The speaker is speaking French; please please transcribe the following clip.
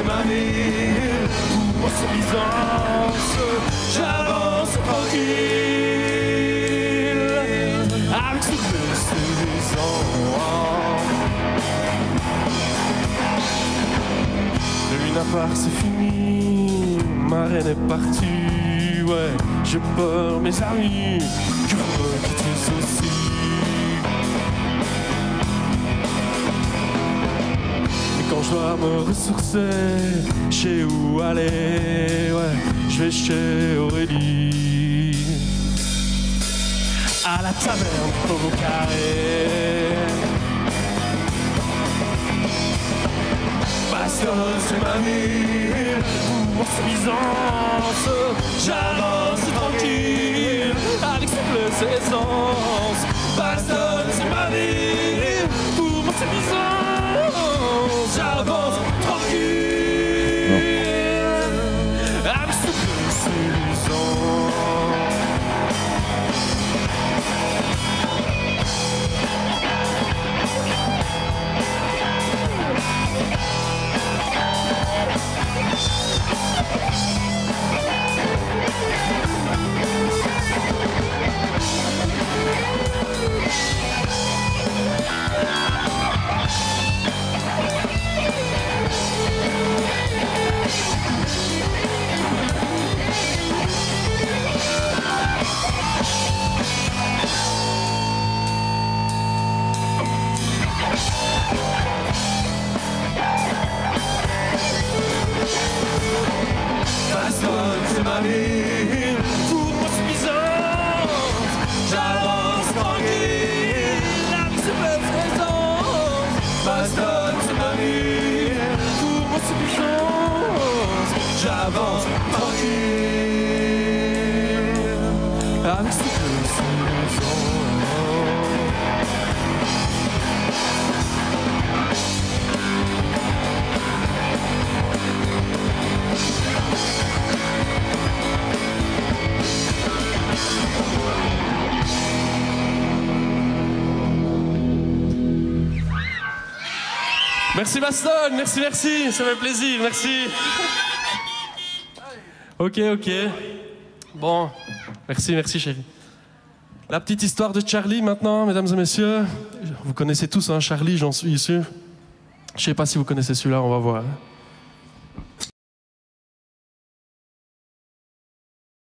Bastonne, c'est ma ville, pour mon suffisance, j'avance tranquille, avec ce bleu séduisant. Le lune à part, c'est fini, ma reine est partie, ouais, j'ai peur, mes amis, que vous me quittez aussi. Je dois me ressourcer, sais où aller, ouais, je vais chez Aurélie. À la taverne au carré. Bastonne, c'est ma ville, pour suffisance, j'avance tranquille, avec simple essence. Bastonne, c'est ma ville, pour mon suffisance, Mon suffisance, j'avance tranquille, avec ce peu présence. Bastonne, c'est ma ville, pour mon suffisance, j'avance tranquille, Merci Baston, merci, merci, ça fait plaisir, merci. Ok, ok. Bon, merci, merci chérie. La petite histoire de Charlie maintenant, mesdames et messieurs. Vous connaissez tous hein, Charlie, j'en suis sûr. Je sais pas si vous connaissez celui-là, on va voir. hein.